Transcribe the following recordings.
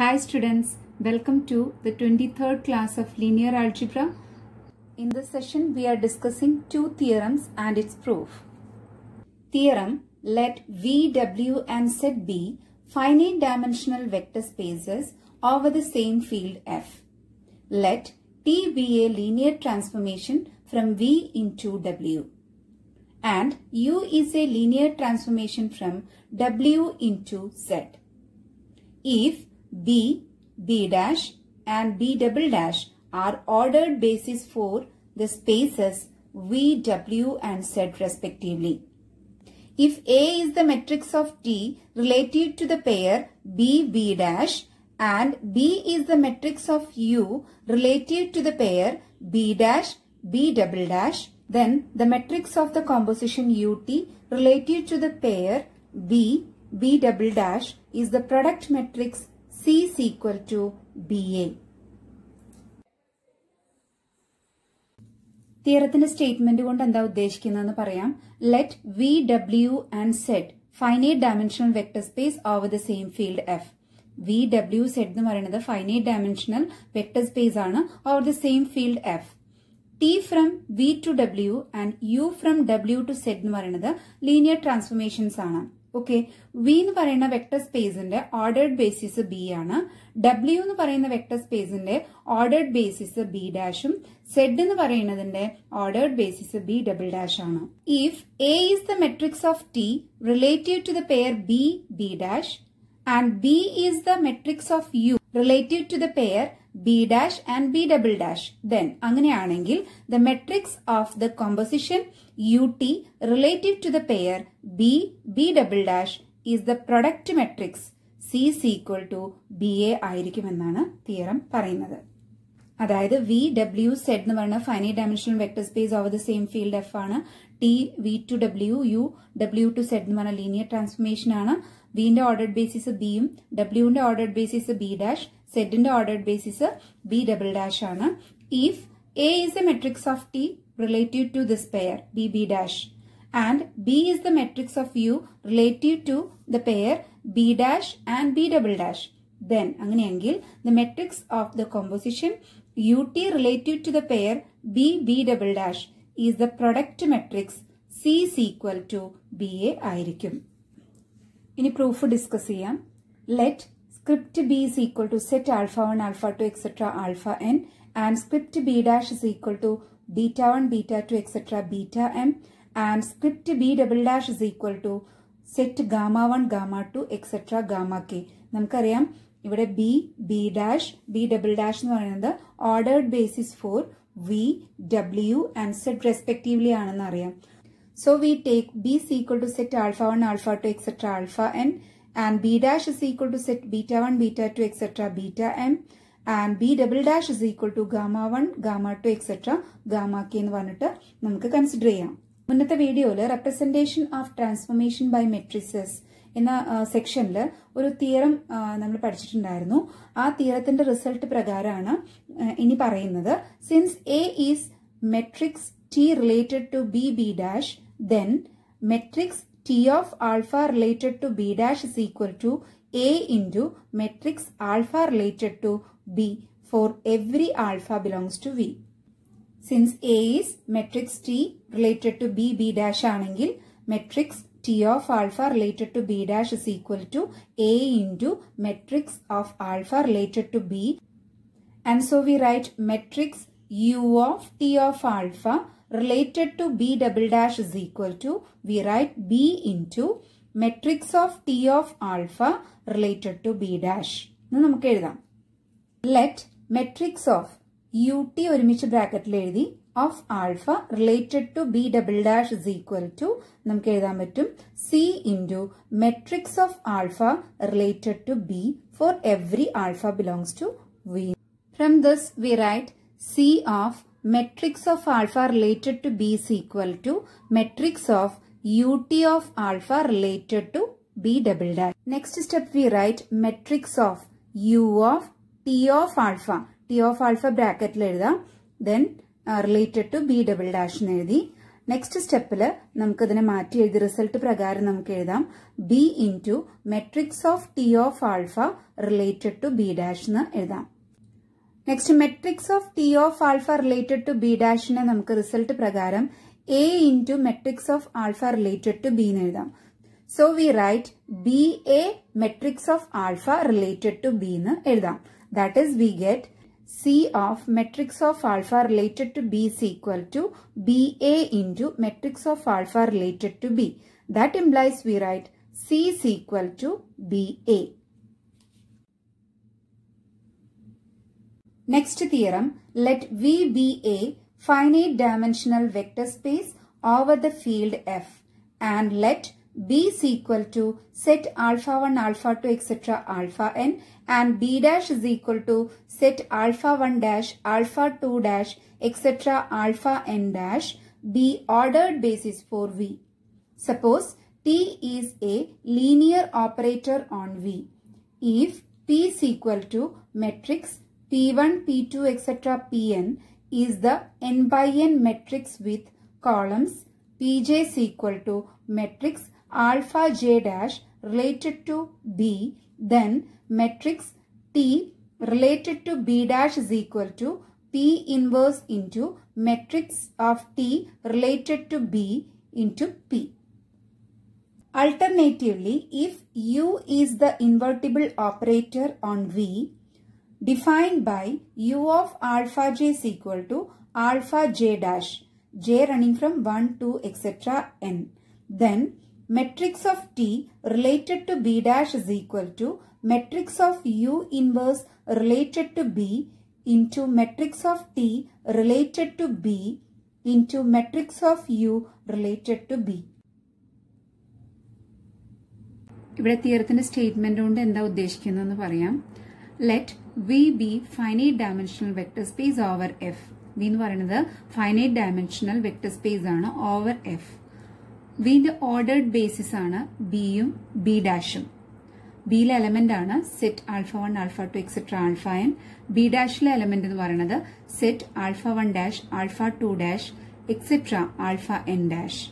Hi students, welcome to the 23rd class of linear algebra. In this session we are discussing two theorems and its proof. Theorem let V, W and set be finite dimensional vector spaces over the same field F. Let T be a linear transformation from V into W. And U is a linear transformation from W into Z. If B, B dash and B double dash are ordered basis for the spaces V, W and Z respectively. If A is the matrix of T relative to the pair B, B dash and B is the matrix of U relative to the pair B dash, B double dash, then the matrix of the composition UT relative to the pair B, B double dash is the product matrix C is equal to BA. തിയറത്തിന്റെ statement കൊണ്ട് എന്താ ഉദ്ദേശിക്കുന്നതെന്ന് പറയാം. Let V W and Z finite dimensional vector space over the same field F V W Z എന്ന് പറയുന്നത് finite dimensional vector space ആണ് over the same field F T from V to W and U from W to Z എന്ന് പറയുന്നത് linear transformations ആണ്. Okay V എന്ന് പറയുന്ന vector സ്പേസിന്റെ ordered basis B ആണ്. ഡബ്ല്യു എന്ന് പറയുന്ന വെക്ടർ സ്പേസിന്റെ ഓർഡേർഡ് ബേസിസ് ബി ഡാഷും സെഡ് എന്ന് പറയുന്നതിന്റെ ordered basis B double dash ആണ്. If A is the matrix of T relative to the pair B B dash and B is the matrix of U relative to the pair B dash and B double dash then അങ്ങനെയാണെങ്കിൽ the matrix of the composition U T relative to the pair B B double dash is the product matrix C C equal to B A ആയിരിക്കുമെന്നാണ് theorem പറയുന്നത്. അതായത് V W Z എന്ന് പറയുന്ന finite dimensional vector space over the same field F ആണ്. T V to W U W to Z എന്ന് പറഞ്ഞ linear transformation ആണ്. വിന്റെ ordered basis ബിയും ഡബ്ല്യുവിന്റെ ordered basis B dash സെഡിന്റെ ordered basis B double dash ആണ്. If A is a matrix of T relative to this pair B B dash and B is the matrix of U relative to the pair B dash and B double dash then അങ്ങനെയെങ്കിൽ the matrix of the composition U T relative to the pair B B double dash is the product matrix C is equal to B A ആയിരിക്കും. ഇനി proof discuss ചെയ്യാം. Let Script B is equal to set alpha one alpha two etcetera alpha N and script B dash is equal to beta one beta two etcetera beta M and script B double dash is equal to set gamma one gamma two etcetera gamma K നമുക്കറിയാം ഇവിടെ B B dash B double dash എന്ന് പറയുന്നത് ordered basis for V W and set respectively ആണെന്ന് അറിയാം So we take B is equal to set alpha 1, alpha 2, etc. alpha n and B dash is equal to set beta 1, beta 2, etc. beta m and B double dash is equal to gamma 1, gamma 2, etc. gamma k എന്ന് പറഞ്ഞിട്ട് നമുക്ക് consider ചെയ്യാം മുന്നത്തെ വീഡിയോയിൽ representation of transformation by matrices എന്ന സെക്ഷനിൽ ഒരു theorem നമ്മൾ പഠിച്ചിട്ടുണ്ടായിരുന്നു ആ തിയറത്തിന്റെ റിസൾട്ട് പ്രകാരമാണ് ഇനി പറയുന്നത് since A is matrix T related to B B dash then matrix T of alpha related to B dash is equal to A into matrix alpha related to B for every alpha belongs to V. Since A is matrix T related to B B dash ആണെങ്കിൽ matrix T of alpha related to B dash is equal to A into matrix of alpha related to B. And so we write matrix U of T of alpha related to B double dash is equal to, we write B into matrix of T of alpha related to B dash. എന്ന് നമുക്ക് എഴുതാം let matrix of U T ഒരുമിച്ച് ബ്രാക്കറ്റിൽ എഴുതി of alpha related to B double dash is equal to നമുക്ക് എഴുതാൻ പറ്റും C into matrix of alpha related to B for every alpha belongs to V from this we write C of matrix of alpha related to B is equal to matrix of ut of alpha related to B double dash. Next step we write matrix of u of t of alpha. t of alpha bracket എഴുതാം then uh, related to B double dash എഴുതി next സ്റ്റെപ്പിൽ നമുക്ക് ഇതിനെ മാറ്റി എഴുതി result പ്രകാരം നമുക്ക് എഴുതാം B into matrix of T of alpha related to B dash എന്ന് എഴുതാം next matrix of T of alpha related to B ഡാഷിനെ നമുക്ക് റിസൾട്ട് പ്രകാരം A into matrix of alpha related to B എന്ന് എഴുതാം. So we write B A matrix of alpha related to B എന്ന് എഴുതാം. That is we get C of matrix of alpha related to B is equal to B A BA matrix of alpha related to B that implies we write C is equal to B BA. Next theorem, let V be a finite dimensional vector space over the field F and let B is equal to set alpha 1, alpha 2, etc. alpha n and B dash is equal to set alpha 1 dash, alpha 2 dash, etc. alpha n dash be ordered basis for V. Suppose T is a linear operator on V. If P is equal to matrix P1, P2, etc. Pn is the n by n matrix with columns Pj is equal to matrix alpha j dash related to B, then matrix T related to B dash is equal to P inverse into matrix of T related to B into P. Alternatively, if U is the invertible operator on V, defined by U of alpha j is equal to alpha j dash, j running from 1 to etc. n, then matrix of T related to B dash is equal to matrix of U inverse related to B into matrix of T related to B into matrix of U related to B. ഇവിടെ തിയറത്തിന്റെ statement കൊണ്ട് എന്താ ഉദ്ദേശിക്കുന്നതെന്ന് പറയാം let V be finite dimensional vector space over F. V എന്ന് പറയുന്നത് finite dimensional vector space ആണ് over F. വിന്റെ ordered basis ആണ് ബിയും ബി ഡാഷും ബിയിലെ എലമെന്റ് ആണ് set alpha one alpha two etcetera alpha N B ഡാഷിലെ element എന്ന് പറയുന്നത് set alpha one dash alpha two dash etcetera alpha N dash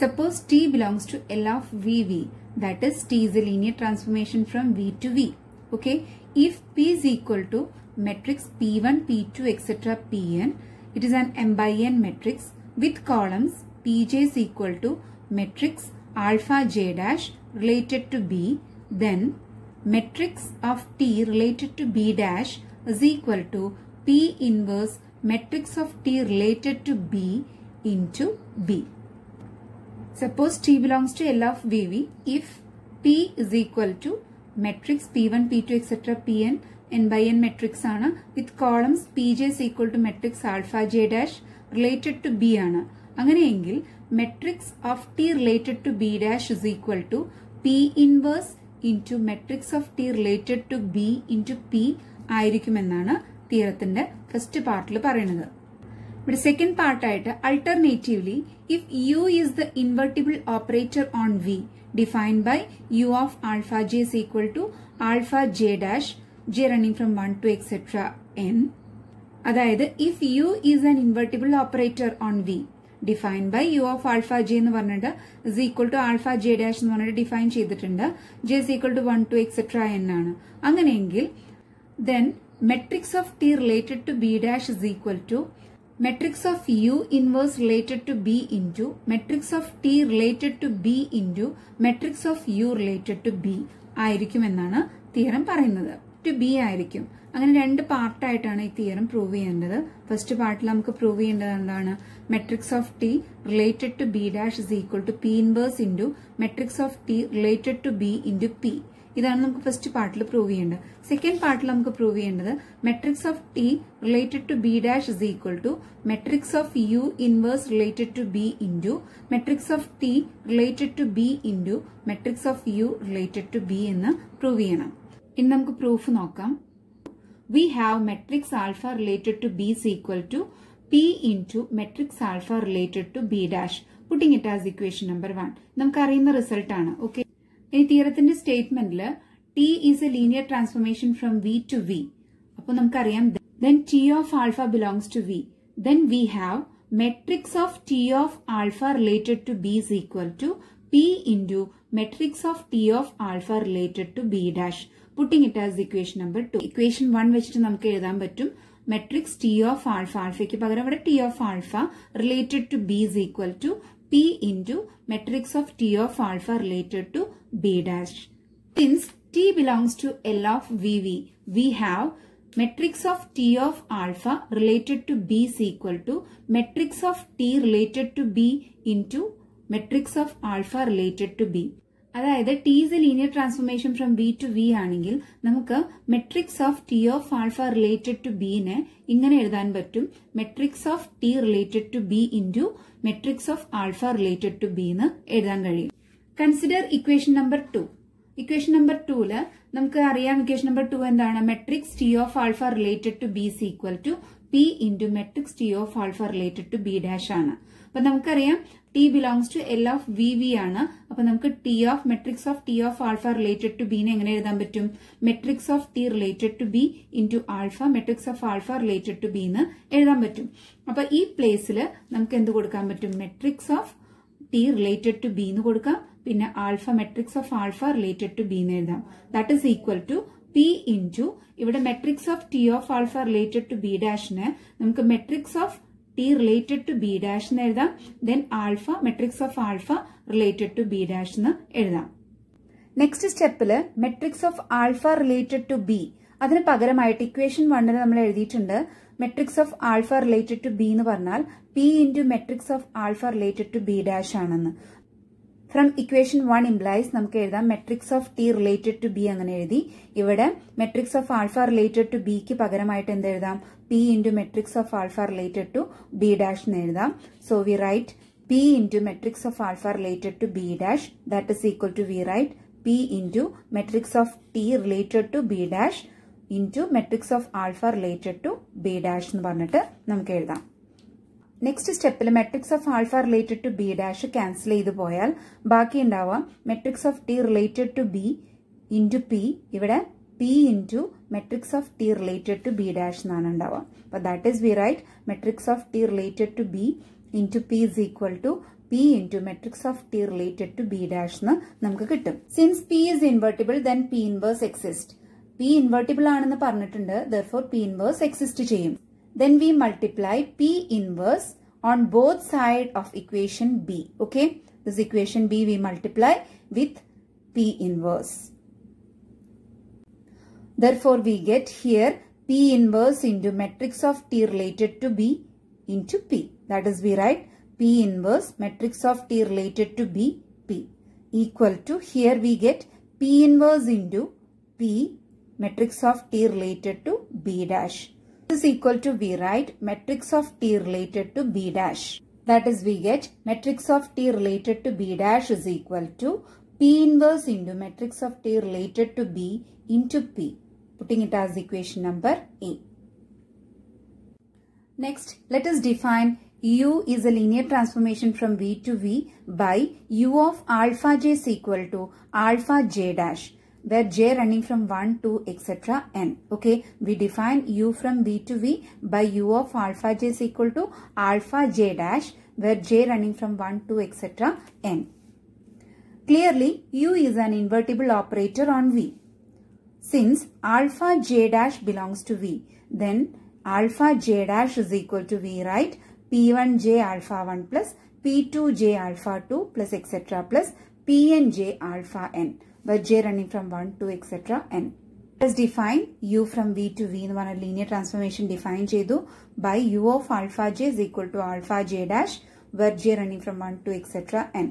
suppose T belongs to L of V V that is T is a linear transformation from V to V. Okay, if P is equal to matrix P1, P2, etc. Pn, it is an M by N matrix with columns Pj is equal to matrix alpha j dash related to B, then matrix of T related to B dash is equal to P inverse matrix of T related to B into B. Suppose T belongs to L of VV if P is equal to matrix P one P two etcetera P N N by N matrix ആണ്. With columns P J equal to matrix alpha J dash related to B ആണ്. അങ്ങനെയെങ്കിൽ matrix of T related to B dash is equal to P inverse into matrix of T related to B in P ആയിരിക്കുമെന്നാണ് തീരത്തിന്റെ first പാർട്ടിൽ പറയുന്നത് ഇവിടെ second പാർട്ടായിട്ട് alternatively if U is the invertible operator on V defined by U of alpha J is equal to alpha J dash J running from one two etcetera N അതായത് if U is an invertible operator on V define by U of alpha J എന്ന് പറഞ്ഞിട്ട് is equal to alpha J dash എന്ന് പറഞ്ഞിട്ട് define ചെയ്തിട്ടുണ്ട്. J is equal to one two etcetera N ആണ്. അങ്ങനെയെങ്കിൽ then matrix of T related to B dash is equal to matrix of U inverse related to B into matrix of T related to B into matrix of U related to B ആയിരിക്കും എന്നാണ് theorem പറയുന്നത്. To B ആയിരിക്കും. അങ്ങനെ രണ്ട് പാർട്ടായിട്ടാണ് ഈ theorem prove ചെയ്യേണ്ടത്. First പാർട്ടിൽ നമുക്ക് പ്രൂവ് ചെയ്യേണ്ടത് എന്താണ്? Matrix of T related to B dash is equal to P inverse into matrix of T related to B into P ഇതാണ് നമുക്ക് ഫസ്റ്റ് പാർട്ടിൽ പ്രൂവ് ചെയ്യേണ്ടത്. സെക്കൻഡ് പാർട്ടിൽ നമുക്ക് പ്രൂവ് ചെയ്യേണ്ടത് matrix of T related to B dash is equal to matrix of U inverse related to B into matrix of T related to B into matrix of U related to B എന്ന് prove ചെയ്യണം. ഇനി നമുക്ക് proof നോക്കാം. We have matrix alpha related to B is equal to P into matrix alpha related to B dash putting it as equation number one നമുക്കറിയുന്ന result ആണ്. Okay ഇനി തിയറത്തിന്റെ സ്റ്റേറ്റ്മെന്റിൽ T is a linear transformation from V to V അപ്പോൾ നമുക്കറിയാം then T of alpha belongs to V then we have matrix of T of alpha related to B is equal to P into matrix of T of alpha related to B dash. Putting it as equation number 2. Equation 1 വെച്ചിട്ട് നമുക്ക് എഴുതാൻ പറ്റും matrix T of alpha ആൽഫയ്ക്ക് പകരം ഇവിടെ T of alpha related to B is equal to P into matrix of T of alpha related to B dash. Since T belongs to L of VV, we have matrix of T of alpha related to B is equal to matrix of T related to B into matrix of alpha related to B. അതായത് T is a linear transformation from B to V ആണെങ്കിൽ നമുക്ക് matrix of T of alpha related to ബിനെ ഇങ്ങനെ എഴുതാൻ പറ്റും matrix of T related to B into matrix of alpha related to B എന്ന് എഴുതാൻ കഴിയും consider equation number two equation number tool നമുക്ക് അറിയാം ഇക്വേഷൻ നമ്പർ ടു എന്താണ്? Matrix T of alpha related to B C equal to P into matrix T of alpha related to B dash ആണ്. അപ്പൊ നമുക്കറിയാം T belongs to L of V V ആണ്. അപ്പൊ നമുക്ക് T of matrix of T of alpha related to ബിനെ എങ്ങനെ എഴുതാൻ പറ്റും? Matrix of T related to B into alpha matrix of alpha related to B എന്ന് എഴുതാൻ പറ്റും. അപ്പൊ ഈ പ്ലേസിൽ നമുക്ക് എന്ത് കൊടുക്കാൻ പറ്റും? Matrix of T related to B എന്ന് കൊടുക്കാം. പിന്നെ alpha matrix of alpha related to B എന്ന് എഴുതാം. That is equal to P into ഇവിടെ matrix of T of alpha related to B ഡാഷിന് നമുക്ക് matrix of T related to B dash എന്ന് എഴുതാം. Then alpha matrix of alpha related to B dash എന്ന് എഴുതാം. Next സ്റ്റെപ്പിൽ matrix of alpha related to B അതിന് പകരമായിട്ട് equation വണ്ണിൽ നമ്മൾ എഴുതിയിട്ടുണ്ട് matrix of alpha related to B എന്ന് പറഞ്ഞാൽ P into matrix of alpha related to B dash ആണെന്ന്. ഫ്രം ഇക്വേഷൻ വൺ ഇംപ്ലൈസ് നമുക്ക് എഴുതാം matrix of T related to B അങ്ങനെ എഴുതി. ഇവിടെ matrix of alpha related to ബിക്ക് പകരമായിട്ട് എന്ത് എഴുതാം? P into matrix of alpha related to B dash എന്ന് എഴുതാം. So we write P into matrix of alpha related to B dash that is equal to we write P into matrix of T related to B dash into matrix of alpha related to B dash എന്ന് പറഞ്ഞിട്ട് നമുക്ക് എഴുതാം. Next സ്റ്റെപ്പിൽ matrix of alpha related to B dash cancel ചെയ്തു പോയാൽ ബാക്കി ഉണ്ടാവാം matrix of T related to B into P ഇവിടെ P into matrix of T related to B dash എന്നാണ് ഉണ്ടാവുക. അപ്പോൾ that is we write matrix of T related to B into P is equal to P into matrix of T related to B dash എന്ന് നമുക്ക് കിട്ടും. Since P is invertible then P inverse exist P invertible ആണെന്ന് പറഞ്ഞിട്ടുണ്ട് therefore P inverse exist ചെയ്യും. Then we multiply p inverse on both side of equation b okay? This equation b we multiply with p inverse. Therefore we get here p inverse into matrix of t related to b into p. That is we write p inverse matrix of t related to b p. Equal to here we get p inverse into p matrix of t related to b dash is equal to we write matrix of t related to b dash. That is we get matrix of t related to b dash is equal to p inverse into matrix of t related to b into p. Putting it as equation number A. Next, let us define u is a linear transformation from v to v by u of alpha j is equal to alpha j dash where j running from 1 to etc n. Okay, we define u from v to v by u of alpha j is equal to alpha j dash where j running from 1 to etc n. Clearly, u is an invertible operator on v. Since alpha j dash belongs to v, then alpha j dash is equal to v, right? p1 j alpha 1 plus p2 j alpha 2 plus etc plus pn j alpha n by j running from 1 to etc. n. Let us define u from v to v in one linear transformation define jedu by u of alpha j is equal to alpha j dash where j running from 1 to etc. n.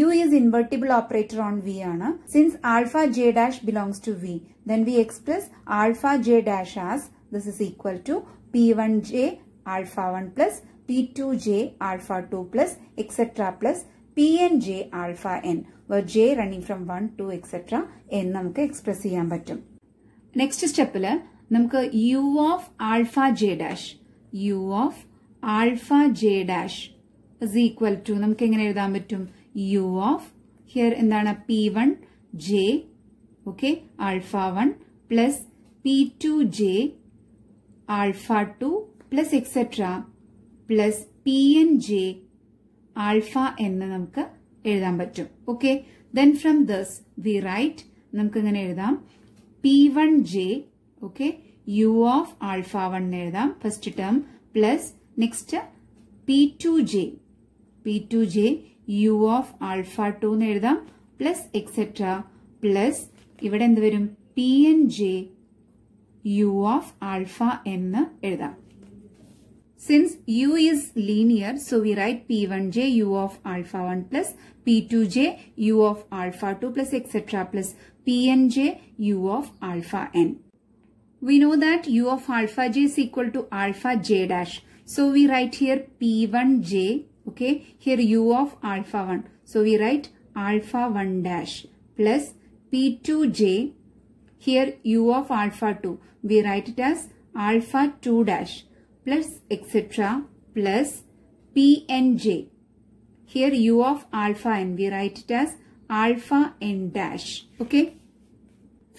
u is invertible operator on v Anna. Since alpha j dash belongs to v then we express alpha j dash as this is equal to p1j alpha 1 plus p2j alpha 2 plus etc. plus pnj alpha n j running from 1 to etc എന്ന് നമുക്ക് express ചെയ്യാൻ പറ്റും. Next സ്റ്റെപ്പിൽ നമുക്ക് U of alpha J dash U of alpha J dash is equal to നമുക്ക് എങ്ങനെ എഴുതാൻ പറ്റും? യു ഓഫ് ഹിയർ എന്താണ്? P one J okay alpha one plus P two J alpha two plus etcetera plus P N J alpha എന്ന് നമുക്ക് എഴുതാൻ പറ്റും. Okay then from thus we write നമുക്ക് ഇങ്ങനെ എഴുതാം P one J okay U of alpha one എഴുതാം. First term plus next P two J P two J U of alpha two എന്ന് എഴുതാം. പ്ലസ് എക്സെട്ര പ്ലസ് ഇവിടെ എന്ത് വരും? P N J U of alpha എന്ന് എഴുതാം. Since u is linear, so we write p1j u of alpha 1 plus p2j u of alpha 2 plus etc. plus pnj u of alpha n. We know that u of alpha j is equal to alpha j dash. So we write here p1j, okay, here u of alpha 1. So we write alpha 1 dash plus p2j, here u of alpha 2. We write it as alpha 2 dash plus etc. plus pnj. Here u of alpha n, we write it as alpha n dash. Okay.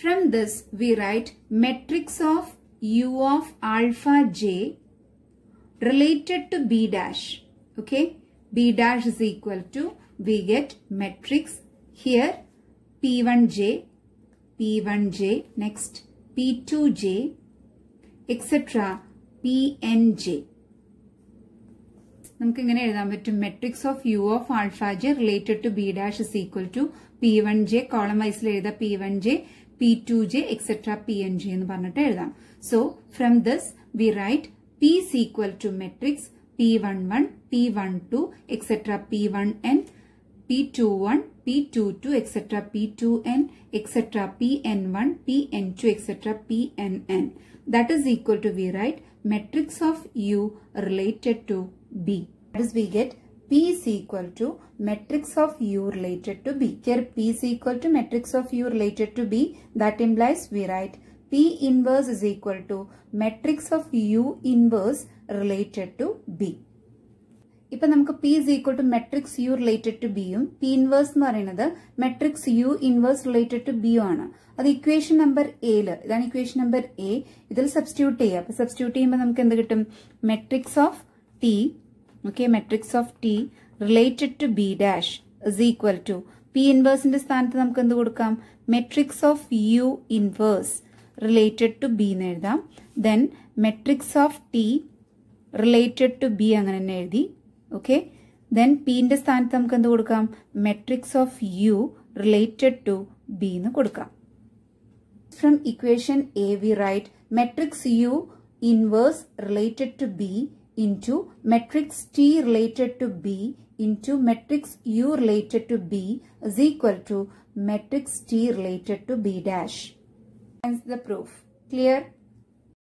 From this, we write matrix of u of alpha j related to b dash. Okay. b dash is equal to, we get matrix here p1j, p1j, next p2j, etc. P N J നമുക്ക് ഇങ്ങനെ എഴുതാൻ പറ്റും matrix of U of alpha J related to B dash is equal to P one J column വൈസിൽ എഴുതാം P one J P two J etcetera P N J എന്ന് പറഞ്ഞിട്ട് എഴുതാം so from this we write P is equal to matrix P11, P12, etc. P1n, P21, P22, etc. P2n, etc. Pn1, Pn2, etc. Pnn. That is equal to, we write matrix of U related to B. That is, we get P is equal to matrix of U related to B. Here P is equal to matrix of U related to B. That implies we write P inverse is equal to matrix of U inverse related to B. ഇപ്പൊ നമുക്ക് P is equal to matrix U related to ബിയും P inverse എന്ന് പറയുന്നത് matrix U inverse related to ബിയും ആണ്. അത് equation number എയിൽ ഇതാണ് ഇക്വേഷൻ നമ്പർ എ ഇതിൽ സബ്സ്റ്റിറ്റ്യൂട്ട് ചെയ്യുക അപ്പൊ സബ്സ്റ്റിറ്റ്യൂട്ട് ചെയ്യുമ്പോൾ നമുക്ക് എന്ത് കിട്ടും? Matrix of T okay matrix of T related to B dash is equal to P ഇൻവേഴ്സിന്റെ സ്ഥാനത്ത് നമുക്ക് എന്ത് കൊടുക്കാം? Matrix of U inverse related to B എന്ന് എഴുതാം. Then matrix of T related to B അങ്ങനെ തന്നെ എഴുതി. ഓക്കെ ദെൻ പിന്റെ സ്ഥാനത്ത് നമുക്ക് എന്ത് കൊടുക്കാം matrix of U related to B എന്ന് കൊടുക്കാം from equation A we write matrix U inverse related to B matrix T related to B into matrix U related to B is equal to matrix T related to B dash. Hence the proof. Clear?